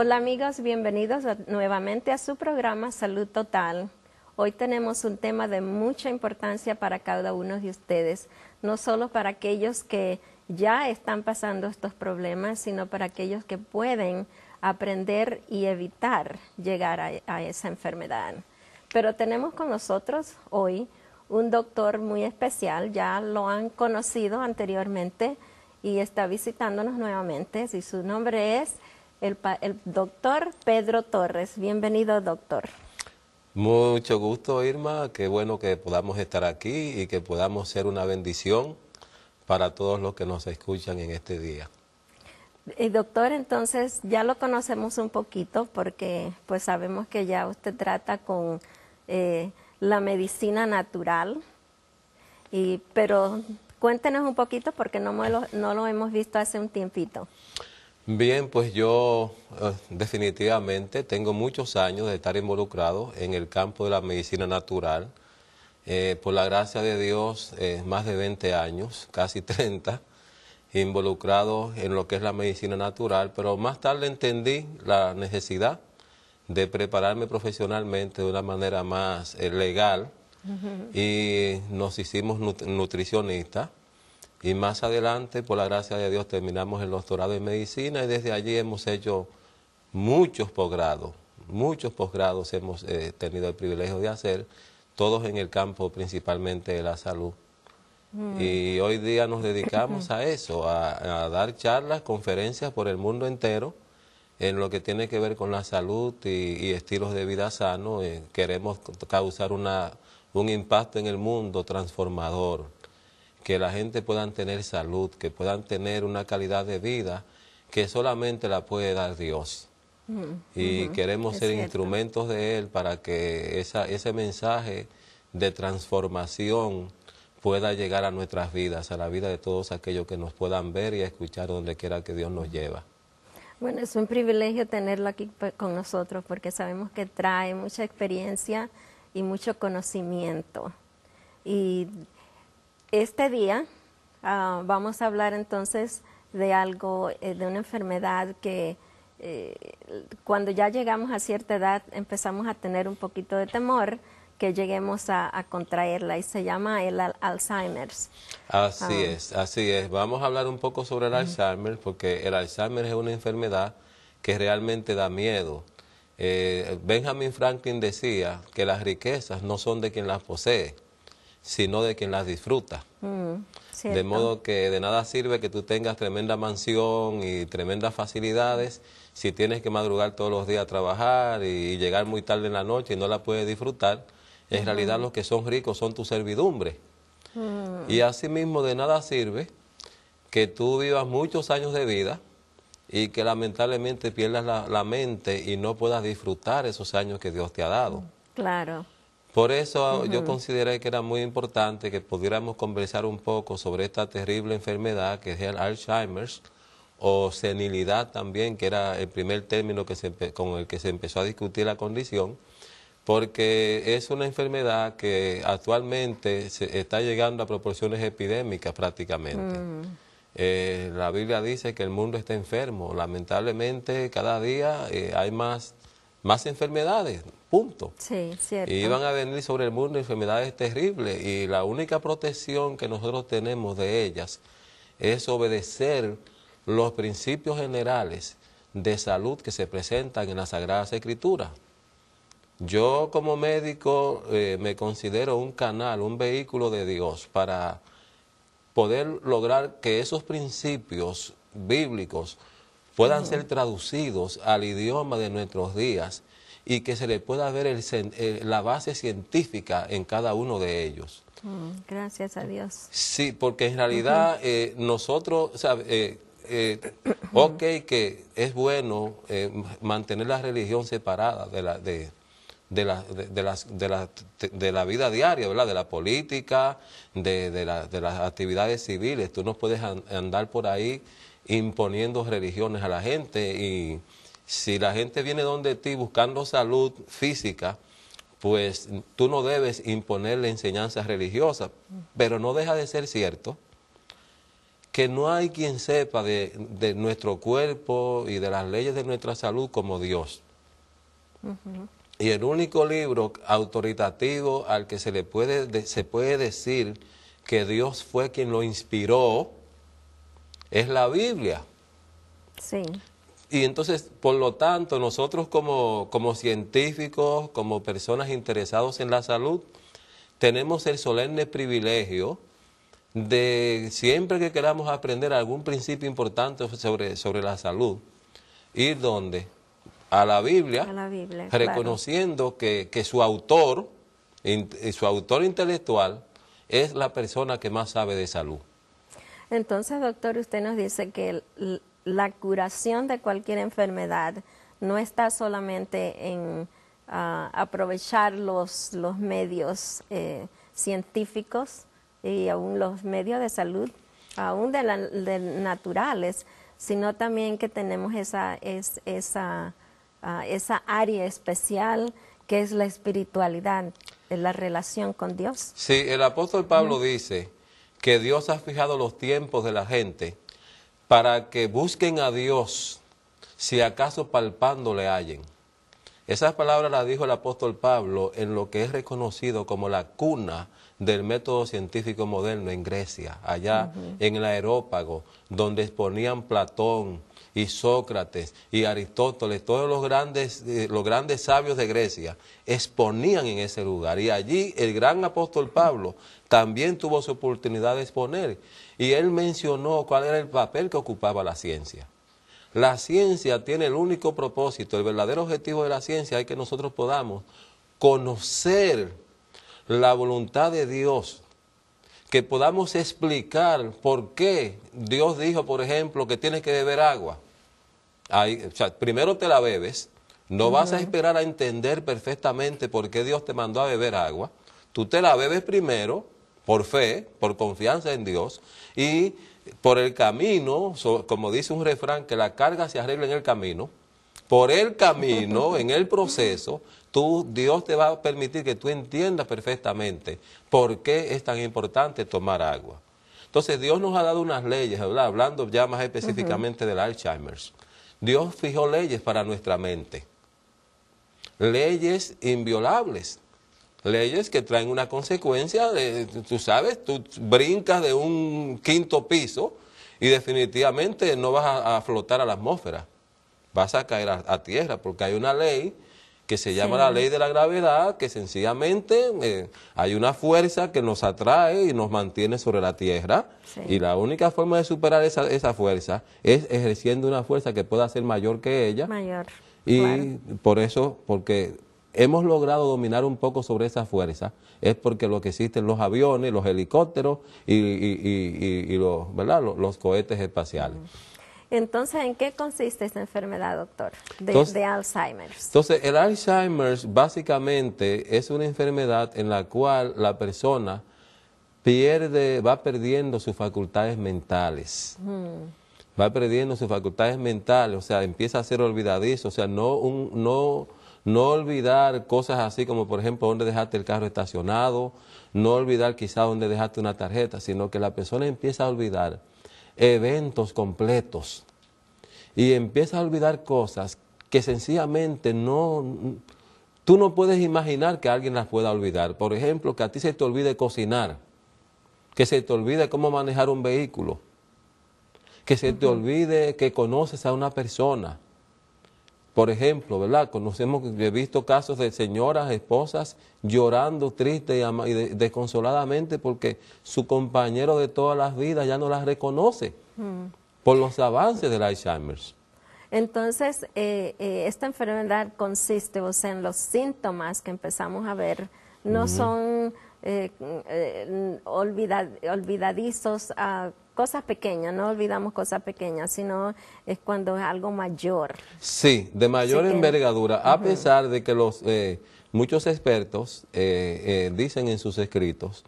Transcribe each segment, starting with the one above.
Hola amigos, bienvenidos nuevamente a su programa Salud Total. Hoy tenemos un tema de mucha importancia para cada uno de ustedes, no solo para aquellos que ya están pasando estos problemas, sino para aquellos que pueden aprender y evitar llegar a, esa enfermedad. Pero tenemos con nosotros hoy un doctor muy especial, ya lo han conocido anteriormente y está visitándonos nuevamente. Y su nombre es el, el doctor Pedro Torres. Bienvenido, doctor. Mucho gusto, Irma. Qué bueno que podamos estar aquí y que podamos ser una bendición para todos los que nos escuchan en este día. Y doctor, entonces ya lo conocemos un poquito porque pues sabemos que ya usted trata con eh, la medicina natural, y, pero cuéntenos un poquito porque no, lo, no lo hemos visto hace un tiempito. Bien, pues yo eh, definitivamente tengo muchos años de estar involucrado en el campo de la medicina natural. Eh, por la gracia de Dios, más de 20 años, casi 30 involucrado en lo que es la medicina natural, pero más tarde entendí la necesidad de prepararme profesionalmente de una manera más eh, legal. Y nos hicimos nutricionistas y más adelante, por la gracia de Dios, terminamos el doctorado en medicina y desde allí hemos hecho muchos posgrados, muchos posgrados hemos eh, tenido el privilegio de hacer, todos en el campo principalmente de la salud. Mm. Y hoy día nos dedicamos a eso, a, dar charlas, conferencias por el mundo entero en lo que tiene que ver con la salud y, estilos de vida sano. Eh, queremos causar una, un impacto en el mundo transformador, que la gente pueda tener salud, que puedan tener una calidad de vida que solamente la puede dar Dios. Mm, y queremos ser instrumentos de Él para que esa, ese mensaje de transformación pueda llegar a nuestras vidas, a la vida de todos aquellos que nos puedan ver y escuchar donde quiera que Dios nos lleva. Bueno, es un privilegio tenerlo aquí con nosotros porque sabemos que trae mucha experiencia y mucho conocimiento. Y este día ah, vamos a hablar entonces de algo, eh, de una enfermedad que eh, cuando ya llegamos a cierta edad empezamos a tener un poquito de temor, que lleguemos a, contraerla y se llama el Alzheimer's. Así ah. es, así es. Vamos a hablar un poco sobre el Alzheimer porque el Alzheimer es una enfermedad que realmente da miedo. Eh, Benjamin Franklin decía que las riquezas no son de quien las posee, sino de quien las disfruta. Mm, de modo que de nada sirve que tú tengas tremenda mansión y tremendas facilidades si tienes que madrugar todos los días a trabajar y llegar muy tarde en la noche y no la puedes disfrutar en realidad los que son ricos son tu servidumbre. Mm. Y asimismo de nada sirve que tú vivas muchos años de vida y que lamentablemente pierdas la, mente y no puedas disfrutar esos años que Dios te ha dado. Claro. Por eso yo consideré que era muy importante que pudiéramos conversar un poco sobre esta terrible enfermedad que es el Alzheimer's o senilidad también, que era el primer término que se, con el que se empezó a discutir la condición porque es una enfermedad que actualmente se está llegando a proporciones epidémicas prácticamente. Mm. Eh, la Biblia dice que el mundo está enfermo. Lamentablemente, cada día eh, hay más, más enfermedades, punto. Sí, cierto. Y van a venir sobre el mundo enfermedades terribles y la única protección que nosotros tenemos de ellas es obedecer los principios generales de salud que se presentan en las Sagradas Escrituras. Yo como médico eh, me considero un canal, un vehículo de Dios para poder lograr que esos principios bíblicos puedan ser traducidos al idioma de nuestros días y que se le pueda ver la base científica en cada uno de ellos. Mm, gracias a Dios. Sí, porque en realidad eh, nosotros, eh, ok que es bueno mantener la religión separada de la, de, de la, de, las, de, la, de la vida diaria, ¿verdad? de la política, de, de, la, de las actividades civiles. Tú no puedes andar por ahí imponiendo religiones a la gente y si la gente viene donde ti buscando salud física, pues tú no debes imponerle enseñanzas religiosas, pero no deja de ser cierto que no hay quien sepa de, de nuestro cuerpo y de las leyes de nuestra salud como Dios. Y el único libro autoritativo al que se le puede, se puede decir que Dios fue quien lo inspiró es la Biblia. Sí. Y entonces, por lo tanto, nosotros como, como científicos, como personas interesados en la salud, tenemos el solemne privilegio de siempre que queramos aprender algún principio importante sobre, sobre la salud, ir donde? A la Biblia, reconociendo que, que, su autor, su autor intelectual, es la persona que más sabe de salud. Entonces, doctor, usted nos dice que la curación de cualquier enfermedad no está solamente en ah, aprovechar los, los medios eh, científicos y aún los medios de salud, aún de, naturales, sino también que tenemos esa, es, esa, ah, esa área especial que es la espiritualidad, la relación con Dios. Sí, el apóstol Pablo dice que Dios ha fijado los tiempos de la gente para que busquen a Dios, si acaso palpando le hallen. Esas palabras las dijo el apóstol Pablo en lo que es reconocido como la cuna del método científico moderno en Grecia, allá en el aerópago, donde exponían Platón y Sócrates y Aristóteles, todos los grandes, eh, los grandes sabios de Grecia, exponían en ese lugar. Y allí el gran apóstol Pablo también tuvo su oportunidad de exponer. Y él mencionó cuál era el papel que ocupaba la ciencia. La ciencia tiene el único propósito, el verdadero objetivo de la ciencia es que nosotros podamos conocer la voluntad de Dios, que podamos explicar por qué Dios dijo, por ejemplo, que tienes que beber agua. O sea, primero te la bebes, no vas a esperar a entender perfectamente por qué Dios te mandó a beber agua. Tú te la bebes primero, por fe, por confianza en Dios, y por el camino, como dice un refrán, que la carga se arregla en el camino, por el camino, en el proceso, tú, Dios te va a permitir que tú entiendas perfectamente por qué es tan importante tomar agua. Entonces Dios nos ha dado unas leyes, hablando ya más específicamente del Alzheimer's. Dios fijó leyes para nuestra mente, leyes inviolables. Leyes que traen una consecuencia, de, tú sabes, tú brincas de un quinto piso y definitivamente no vas a, flotar a la atmósfera, vas a caer a, tierra porque hay una ley que se llama la ley de la gravedad, que sencillamente eh, hay una fuerza que nos atrae y nos mantiene sobre la tierra y la única forma de superar esa, esa fuerza es ejerciendo una fuerza que pueda ser mayor que ella. Mayor. Y por eso, porque hemos logrado dominar un poco sobre esa fuerza es porque lo que existen los aviones, los helicópteros y, los, ¿verdad? Los, cohetes espaciales. Entonces, ¿en qué consiste esta enfermedad, doctor, de, Alzheimer? Entonces, el Alzheimer básicamente es una enfermedad en la cual la persona pierde, va perdiendo sus facultades mentales. Va perdiendo sus facultades mentales, o sea, empieza a ser olvidadizo, o sea, no, un, no no olvidar cosas así como, por ejemplo, dónde dejaste el carro estacionado, no olvidar quizá dónde dejaste una tarjeta, sino que la persona empieza a olvidar eventos completos. Y empieza a olvidar cosas que sencillamente no, tú no puedes imaginar que alguien las pueda olvidar. Por ejemplo, que a ti se te olvide cocinar, que se te olvide cómo manejar un vehículo, que se te olvide que conoces a una persona, por ejemplo, ¿verdad? Conocemos, he visto casos de señoras, esposas llorando triste y, desconsoladamente porque su compañero de todas las vidas ya no las reconoce mm. por los avances del Alzheimer. Entonces, eh, eh, esta enfermedad consiste, o sea, en los síntomas que empezamos a ver, no son eh, olvidadizos a cosas pequeñas, no olvidamos cosas pequeñas, sino es cuando es algo mayor. Sí, de mayor envergadura, a pesar de que los eh, muchos expertos eh, eh, dicen en sus escritos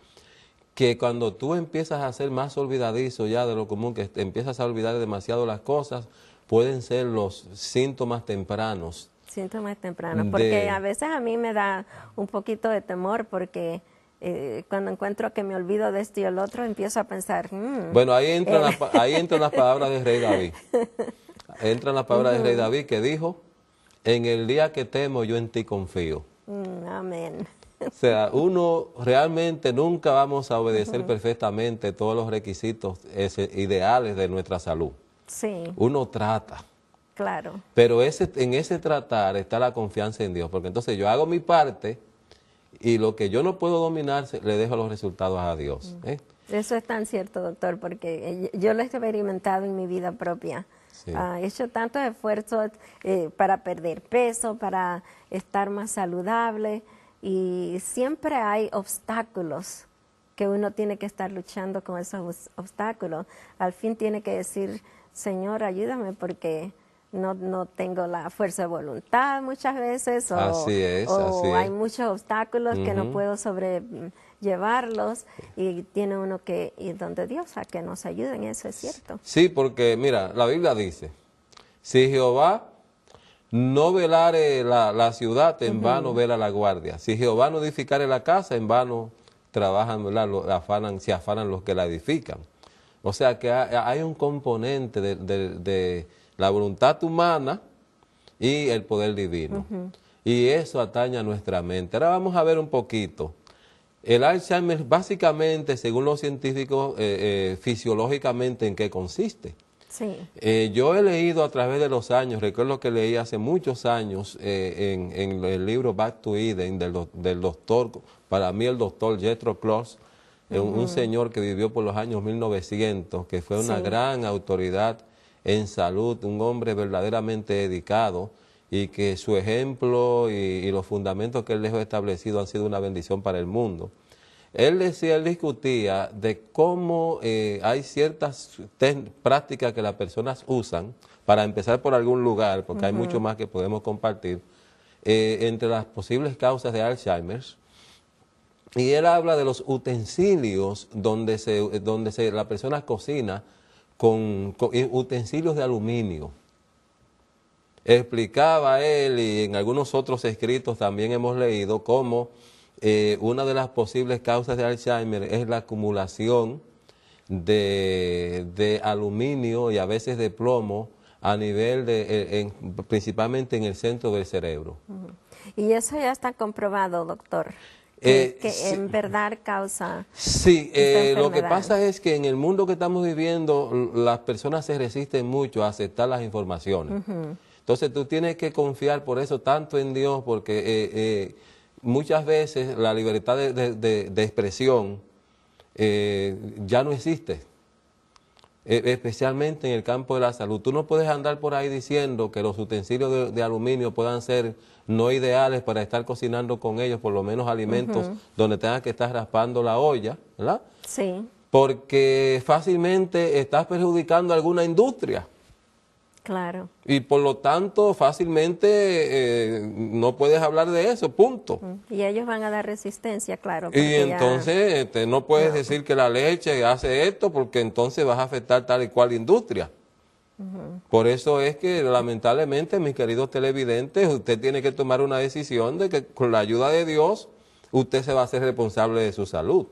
que cuando tú empiezas a ser más olvidadizo ya de lo común, que empiezas a olvidar demasiado las cosas, pueden ser los síntomas tempranos. Síntomas tempranos, porque a veces a mí me da un poquito de temor porque eh, cuando encuentro que me olvido de esto y el otro, empiezo a pensar. Mm, bueno, ahí entran, las, ahí entran las palabras del rey David. Entran las palabras del rey David que dijo, en el día que temo yo en ti confío. Mm, amén. O sea, uno realmente nunca vamos a obedecer perfectamente todos los requisitos ideales de nuestra salud. Sí. Uno trata. Claro. Pero ese, en ese tratar está la confianza en Dios, porque entonces yo hago mi parte y lo que yo no puedo dominar le dejo los resultados a Dios. ¿eh? Eso es tan cierto, doctor, porque yo lo he experimentado en mi vida propia. he hecho tantos esfuerzos eh, para perder peso, para estar más saludable y siempre hay obstáculos que uno tiene que estar luchando con esos obstáculos. Al fin tiene que decir, Señor, ayúdame porque no, no tengo la fuerza de voluntad muchas veces o, así es, o hay muchos obstáculos que no puedo sobrellevarlos y tiene uno que ir donde Dios a que nos ayude en eso, es cierto. Sí, porque mira, la Biblia dice, si Jehová no velare la, la ciudad, en vano vela la guardia. Si Jehová no edificare la casa, en vano trabajan, afanan, se afanan los que la edifican. O sea que hay, un componente de, la voluntad humana y el poder divino. Y eso atañe a nuestra mente. Ahora vamos a ver un poquito. El Alzheimer, básicamente, según los científicos, eh, eh, fisiológicamente, ¿en qué consiste? Sí. Eh, yo he leído a través de los años, recuerdo que leí hace muchos años en, el libro Back to Eden del, doctor, para mí el doctor Jethro Kloss, eh, un, señor que vivió por los años 1900, que fue una gran autoridad en salud, un hombre verdaderamente dedicado y que su ejemplo y, y los fundamentos que él dejó establecidos han sido una bendición para el mundo. Él decía, él discutía de cómo eh, hay ciertas prácticas que las personas usan, para empezar por algún lugar, porque hay mucho más que podemos compartir, eh, entre las posibles causas de Alzheimer. Y él habla de los utensilios donde, se, donde se, la persona cocina con, utensilios de aluminio. Explicaba él, y en algunos otros escritos también hemos leído, cómo eh, una de las posibles causas de Alzheimer es la acumulación de, aluminio y a veces de plomo a nivel de, eh, principalmente en el centro del cerebro. Y eso ya está comprobado, doctor. Que, eh, en verdad causa. Sí, lo que pasa es que en el mundo que estamos viviendo, las personas se resisten mucho a aceptar las informaciones. Entonces tú tienes que confiar por eso tanto en Dios, porque muchas veces la libertad de, expresión eh, ya no existe, especialmente en el campo de la salud. Tú no puedes andar por ahí diciendo que los utensilios de, aluminio puedan ser no ideales para estar cocinando con ellos, por lo menos alimentos donde tengas que estar raspando la olla, ¿verdad? Sí. Porque fácilmente estás perjudicando a alguna industria. Claro. Y por lo tanto, fácilmente eh, no puedes hablar de eso, punto. Y ellos van a dar resistencia, claro. Y entonces este, no puedes decir que la leche hace esto porque entonces vas a afectar tal y cual industria. Por eso es que lamentablemente, mis queridos televidentes, usted tiene que tomar una decisión de que con la ayuda de Dios usted se va a hacer responsable de su salud.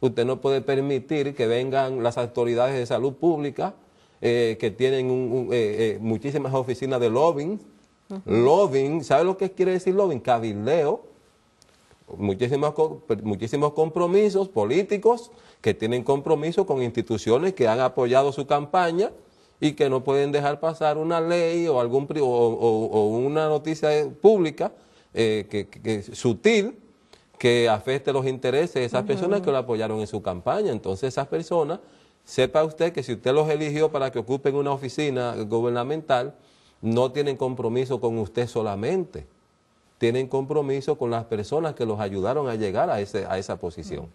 Usted no puede permitir que vengan las autoridades de salud pública eh, que tienen un, eh, eh, muchísimas oficinas de lobbying. Lobbying, ¿sabe lo que quiere decir lobbying? Cabildeo. Muchísimos, muchísimos compromisos políticos que tienen compromiso con instituciones que han apoyado su campaña y que no pueden dejar pasar una ley o algún o, una noticia pública que, sutil que afecte los intereses de esas personas que lo apoyaron en su campaña. Entonces esas personas sepa usted que si usted los eligió para que ocupen una oficina gubernamental, no tienen compromiso con usted solamente, tienen compromiso con las personas que los ayudaron a llegar a, ese, a esa posición.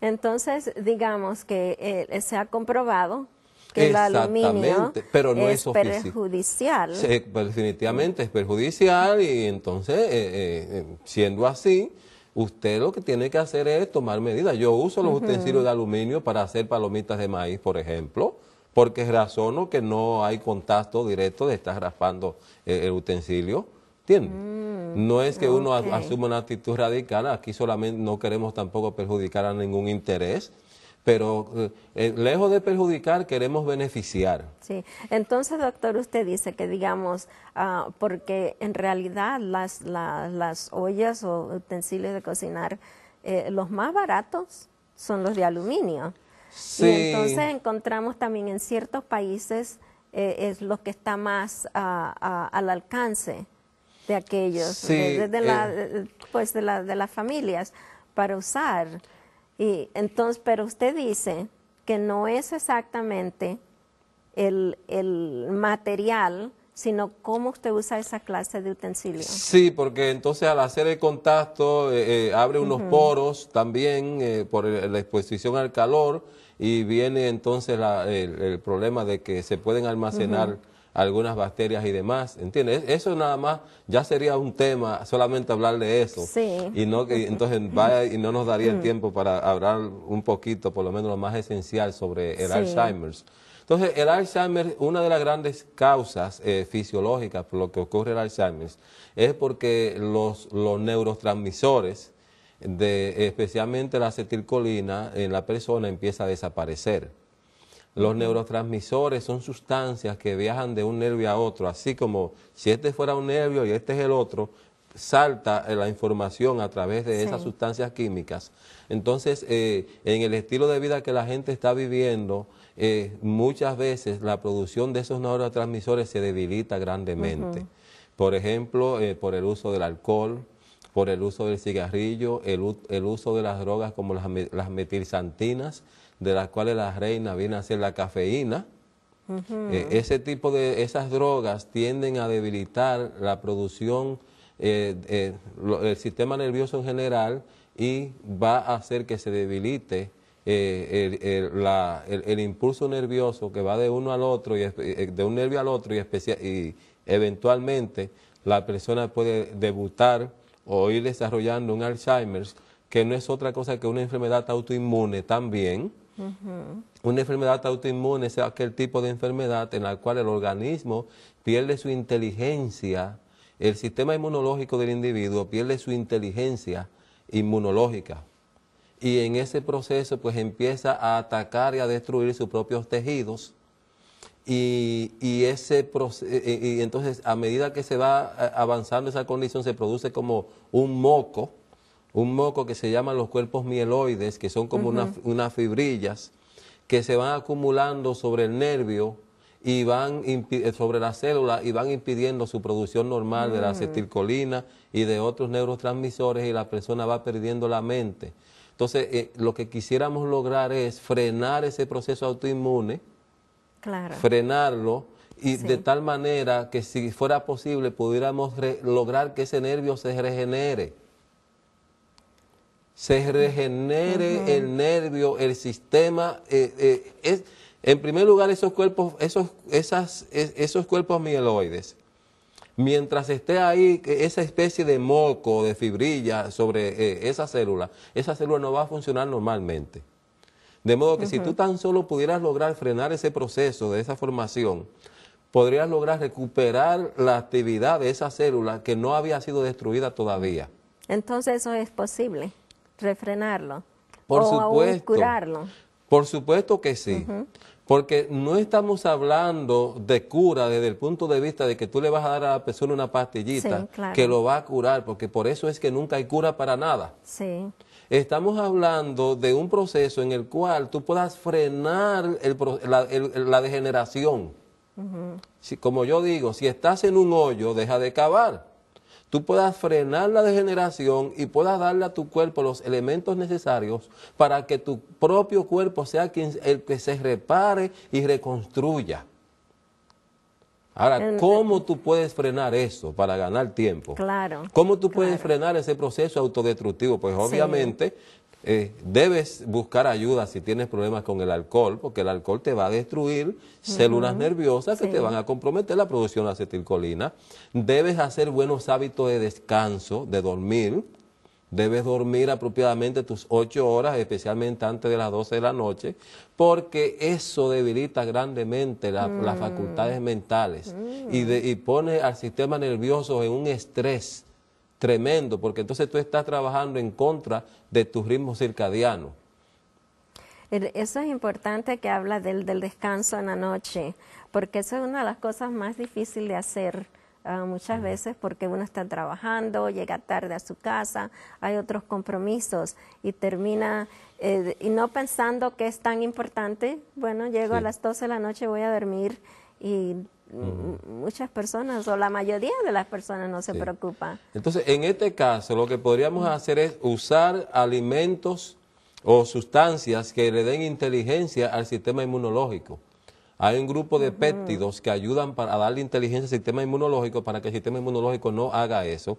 Entonces, digamos que eh, se ha comprobado que el aluminio pero no es, perjudicial. definitivamente es perjudicial y entonces, eh, eh, siendo así, Usted lo que tiene que hacer es tomar medidas. Yo uso los utensilios de aluminio para hacer palomitas de maíz, por ejemplo, porque razono que no hay contacto directo de estar raspando eh, el utensilio. ¿entiendes? no es que uno asuma una actitud radical, aquí solamente no queremos tampoco perjudicar a ningún interés, pero eh, eh, lejos de perjudicar queremos beneficiar. Sí, entonces doctor, usted dice que digamos, ah, porque en realidad las, las ollas o utensilios de cocinar, eh, los más baratos son los de aluminio. Sí. Y entonces encontramos también en ciertos países eh, es lo que está más al alcance de aquellos, de, la, eh. pues de, la, de las familias para usar. Y entonces, pero usted dice que no es exactamente el, el material sino cómo usted usa esa clase de utensilios. Sí, porque entonces al hacer el contacto eh, eh, abre unos poros también eh, por la exposición al calor y viene entonces el, problema de que se pueden almacenar algunas bacterias y demás, ¿entiendes? Eso nada más ya sería un tema solamente hablar de eso. Sí. Y no que entonces vaya y no nos daría el tiempo para hablar un poquito, por lo menos lo más esencial sobre el Alzheimer's. Entonces, el Alzheimer, una de las grandes causas eh, fisiológicas por lo que ocurre el Alzheimer es porque los, los neurotransmisores, de, especialmente la acetilcolina, en la persona empieza a desaparecer. Los neurotransmisores son sustancias que viajan de un nervio a otro, así como si este fuera un nervio y este es el otro, salta la información a través de esas sustancias químicas. Entonces, eh, en el estilo de vida que la gente está viviendo, eh, muchas veces la producción de esos neurotransmisores se debilita grandemente. Por ejemplo, eh, por el uso del alcohol, por el uso del cigarrillo, el, el uso de las drogas como las, las, metilsantinas, de las cuales la reina viene a ser la cafeína. Eh, ese tipo de esas drogas tienden a debilitar la producción, el sistema nervioso en general y va a hacer que se debilite eh, el, el, impulso nervioso que va de uno al otro, y, eh, de un nervio al otro y, y eventualmente la persona puede debutar o ir desarrollando un Alzheimer, que no es otra cosa que una enfermedad autoinmune también. Una enfermedad autoinmune es aquel tipo de enfermedad en la cual el organismo pierde su inteligencia, el sistema inmunológico del individuo pierde su inteligencia inmunológica. Y en ese proceso pues empieza a atacar y a destruir sus propios tejidos. Y, y ese y, entonces a medida que se va eh, avanzando esa condición se produce como un moco, un moco que se llaman los cuerpos mieloides, que son como unas fibrillas que se van acumulando sobre el nervio y van eh, sobre la célula y van impidiendo su producción normal de la mm. acetilcolina y de otros neurotransmisores y la persona va perdiendo la mente. Entonces, eh, lo que quisiéramos lograr es frenar ese proceso autoinmune, frenarlo, y de tal manera que si fuera posible pudiéramos lograr que ese nervio se regenere. Se regenere el nervio, el sistema. Eh, eh, es, en primer lugar, esos cuerpos, esos, esas, esos cuerpos mieloides mientras esté ahí esa especie de moco, de fibrilla sobre eh, esa célula, esa célula no va a funcionar normalmente. De modo que si tú tan solo pudieras lograr frenar ese proceso de esa formación, podrías lograr recuperar la actividad de esa célula que no había sido destruida todavía. Entonces eso es posible, refrenarlo. Por o supuesto. curarlo. Por supuesto que sí. Porque no estamos hablando de cura desde el punto de vista de que tú le vas a dar a la persona una pastillita que lo va a curar, porque por eso es que nunca hay cura para nada. Sí. Estamos hablando de un proceso en el cual tú puedas frenar la, degeneración. como yo digo, si estás en un hoyo, deja de cavar tú puedas frenar la degeneración y puedas darle a tu cuerpo los elementos necesarios para que tu propio cuerpo sea quien, el que se repare y reconstruya. Ahora, ¿cómo tú puedes frenar eso para ganar tiempo? Claro. ¿Cómo tú puedes frenar ese proceso autodestructivo? Pues obviamente eh, debes buscar ayuda si tienes problemas con el alcohol, porque el alcohol te va a destruir células nerviosas que te van a comprometer la producción de acetilcolina. Debes hacer buenos hábitos de descanso, de dormir, Debes dormir apropiadamente tus ocho horas, especialmente antes de las 12 de la noche, porque eso debilita grandemente las Mm. facultades mentales y, de- y pone al sistema nervioso en un estrés tremendo, porque entonces tú estás trabajando en contra de tu ritmo circadiano. El- Eso es importante que habla del, del descanso en la noche, porque eso es una de las cosas más difíciles de hacer ah, muchas veces porque uno está trabajando, llega tarde a su casa, hay otros compromisos y termina, eh, y no pensando que es tan importante, bueno, llego a las 12 de la noche, voy a dormir y muchas personas o la mayoría de las personas no se Sí. preocupa. Entonces, en este caso, lo que podríamos hacer es usar alimentos o sustancias que le den inteligencia al sistema inmunológico. Hay un grupo de péptidos que ayudan para, a darle inteligencia al sistema inmunológico para que el sistema inmunológico no haga eso.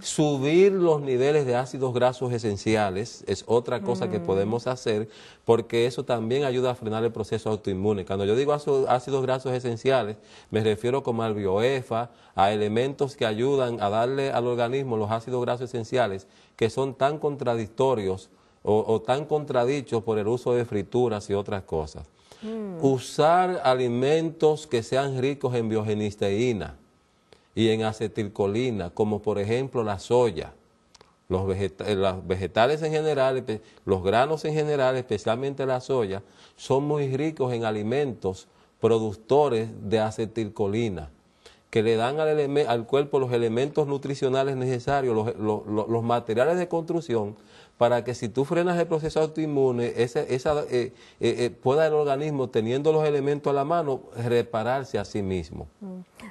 Subir los niveles de ácidos grasos esenciales es otra cosa que podemos hacer porque eso también ayuda a frenar el proceso autoinmune. Cuando yo digo ácido- ácidos grasos esenciales, me refiero como al bioefa, a elementos que ayudan a darle al organismo los ácidos grasos esenciales que son tan contradictorios o, o tan contradichos por el uso de frituras y otras cosas. Usar alimentos que sean ricos en biogenisteína y en acetilcolina, como por ejemplo la soya, los, eh, vegetales en general, los granos en general, especialmente la soya, son muy ricos en alimentos productores de acetilcolina, que le dan al, cuerpo los elementos nutricionales necesarios, los- los materiales de construcción, para que si tú frenas el proceso autoinmune, ese- esa, eh, eh, eh, pueda el organismo, teniendo los elementos a la mano, repararse a sí mismo.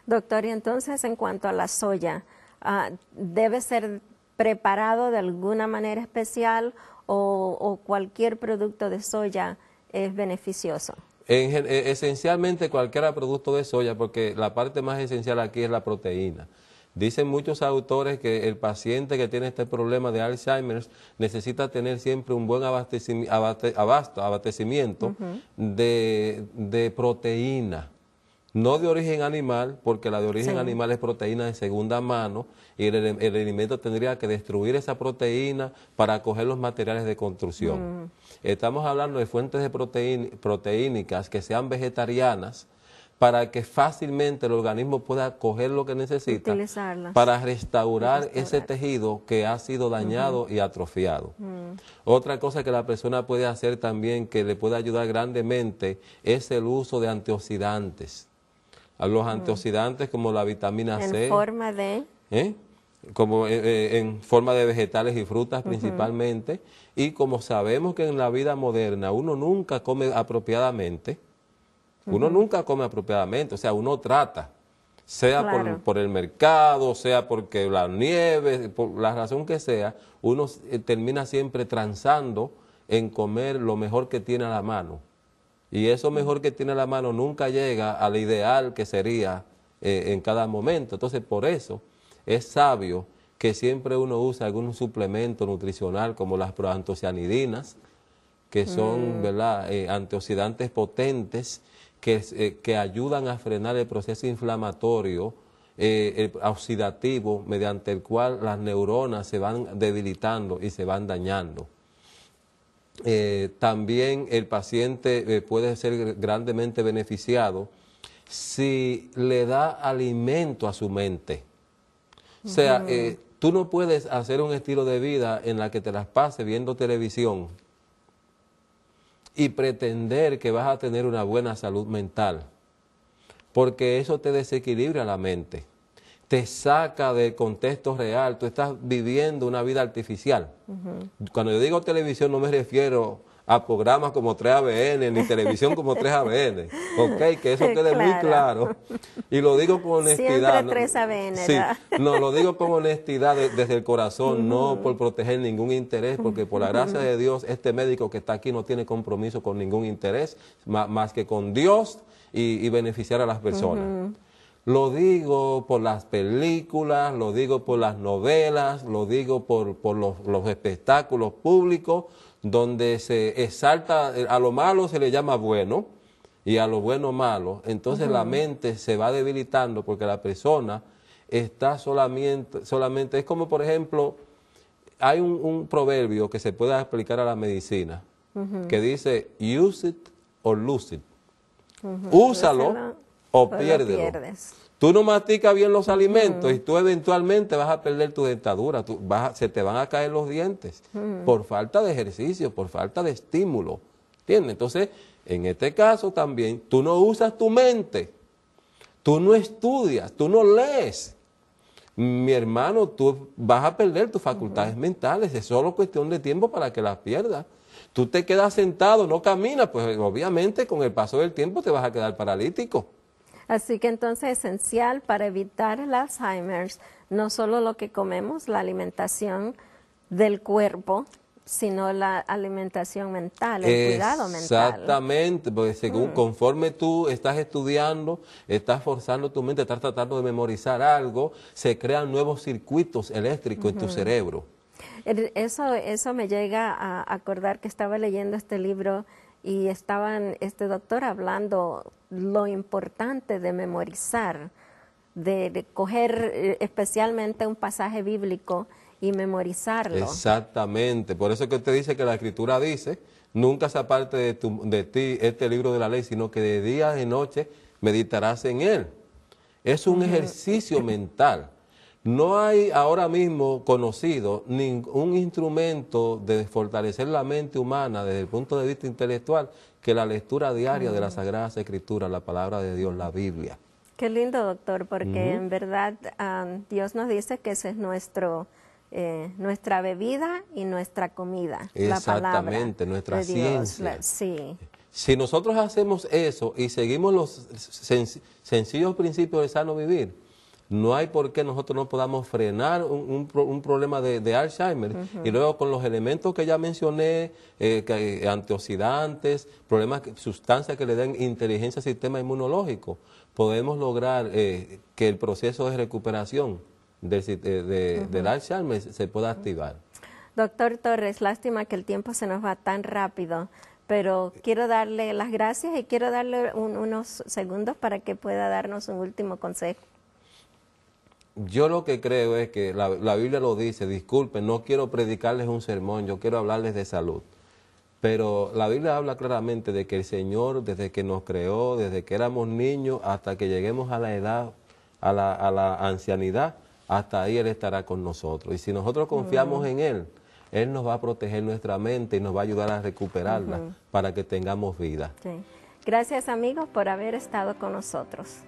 Doctor, y entonces en cuanto a la soya, ah, ¿debe ser preparado de alguna manera especial o, o cualquier producto de soya es beneficioso? En eh, esencialmente cualquier producto de soya, porque la parte más esencial aquí es la proteína. Dicen muchos autores que el paciente que tiene este problema de Alzheimer necesita tener siempre un buen abasto- abastecimiento de, de proteína. No de origen animal, porque la de origen Sí. animal es proteína de segunda mano y el, alimento tendría que destruir esa proteína para coger los materiales de construcción. Estamos hablando de fuentes de proteín- proteínicas que sean vegetarianas para que fácilmente el organismo pueda coger lo que necesita para restaurar, Restaurar. ese tejido que ha sido dañado y atrofiado. Otra cosa que la persona puede hacer también que le puede ayudar grandemente es el uso de antioxidantes. Los antioxidantes como la vitamina En C, forma de... ¿eh? como eh, eh, en forma de vegetales y frutas principalmente, y como sabemos que en la vida moderna uno nunca come apropiadamente, uno nunca come apropiadamente, o sea, uno trata, sea por- Claro. por, el mercado, sea porque la nieve, por la razón que sea, uno eh, termina siempre transando en comer lo mejor que tiene a la mano. Y eso mejor que tiene a la mano nunca llega al ideal que sería eh, en cada momento. Entonces, por eso es sabio que siempre uno use algún suplemento nutricional como las proantocianidinas, que son ¿verdad? Eh, antioxidantes potentes que, eh, que ayudan a frenar el proceso inflamatorio eh, el oxidativo mediante el cual las neuronas se van debilitando y se van dañando. Eh, también el paciente puede ser grandemente beneficiado si le da alimento a su mente. O sea, tú no puedes hacer un estilo de vida en la que te las pases viendo televisión y pretender que vas a tener una buena salud mental, porque eso te desequilibra la mente, te saca del contexto real, tú estás viviendo una vida artificial. Cuando yo digo televisión no me refiero a programas como 3ABN, ni televisión como 3ABN, ok, que eso quede muy Claro. Y lo digo con honestidad. Siempre ¿no? 3ABN, Sí, no, lo digo con honestidad de- desde el corazón, no por proteger ningún interés, porque por la gracia de Dios, este médico que está aquí no tiene compromiso con ningún interés, más que con Dios y, y beneficiar a las personas. Lo digo por las películas, lo digo por las novelas, lo digo por, por los, los espectáculos públicos, donde se exalta, a lo malo se le llama bueno y a lo bueno malo. Entonces la mente se va debilitando porque la persona está solamente, solamente es como por ejemplo, hay un, proverbio que se puede aplicar a la medicina que dice use it or lose it. Úsalo o piérdelo. Tú no masticas bien los alimentos y tú eventualmente vas a perder tu dentadura, tú vas se te van a caer los dientes por falta de ejercicio, por falta de estímulo. ¿Entiendes? Entonces, en este caso también, tú no usas tu mente, tú no estudias, tú no lees. Mi hermano, tú vas a perder tus facultades mentales, es solo cuestión de tiempo para que las pierdas. Tú te quedas sentado, no caminas, pues obviamente con el paso del tiempo te vas a quedar paralítico. Así que entonces es esencial para evitar el Alzheimer, no solo lo que comemos, la alimentación del cuerpo, sino la alimentación mental, el cuidado mental. Exactamente, porque según mm. conforme tú estás estudiando, estás forzando tu mente, estás tratando de memorizar algo, se crean nuevos circuitos eléctricos en tu cerebro. Eso, eso me llega a acordar que estaba leyendo este libro y estaban este doctor hablando lo importante de memorizar, de, coger eh, especialmente un pasaje bíblico y memorizarlo. Exactamente, por eso es que usted dice que la escritura dice, nunca se aparte de, de ti este libro de la ley, sino que de día y noche meditarás en él. Es un ejercicio mental. No hay ahora mismo conocido ningún instrumento de fortalecer la mente humana desde el punto de vista intelectual que la lectura diaria de las Sagradas Escrituras, la palabra de Dios, la Biblia. Qué lindo, doctor, porque en verdad Dios nos dice que esa es nuestro, eh, nuestra bebida y nuestra comida. Exactamente, nuestra ciencia. sí. Si nosotros hacemos eso y seguimos los sencillos principios de sano vivir, no hay por qué nosotros no podamos frenar un, problema de, Alzheimer. Y luego con los elementos que ya mencioné, eh, que, antioxidantes, problemas, sustancias que le den inteligencia al sistema inmunológico, podemos lograr eh, que el proceso de recuperación de, del Alzheimer se pueda activar. Doctor Torres, lástima que el tiempo se nos va tan rápido pero quiero darle las gracias y quiero darle unos segundos para que pueda darnos un último consejo. Yo lo que creo es que la, Biblia lo dice, disculpen, no quiero predicarles un sermón, yo quiero hablarles de salud. Pero la Biblia habla claramente de que el Señor, desde que nos creó, desde que éramos niños hasta que lleguemos a la edad, a la, a la ancianidad, hasta ahí Él estará con nosotros. Y si nosotros confiamos en Él, Él nos va a proteger nuestra mente y nos va a ayudar a recuperarla para que tengamos vida. Gracias amigos por haber estado con nosotros.